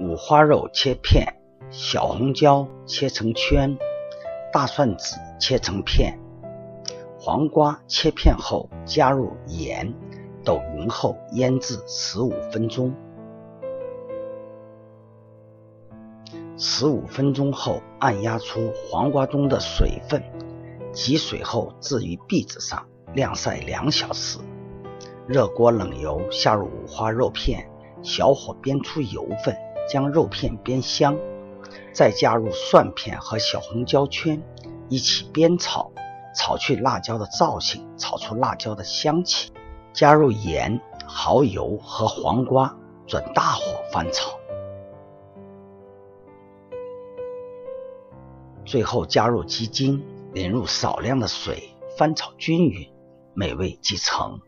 五花肉切片，小红椒切成圈，大蒜子切成片，黄瓜切片后加入盐，抖匀后腌制十五分钟。十五分钟后，按压出黄瓜中的水分，挤水后置于篦子上晾晒两小时。热锅冷油，下入五花肉片，小火煸出油分，将肉片煸香，再加入蒜片和小红椒圈，一起煸炒，炒去辣椒的造型，炒出辣椒的香气。加入盐、蚝油和黄瓜，转大火翻炒。最后加入鸡精，淋入少量的水，翻炒均匀，美味即成。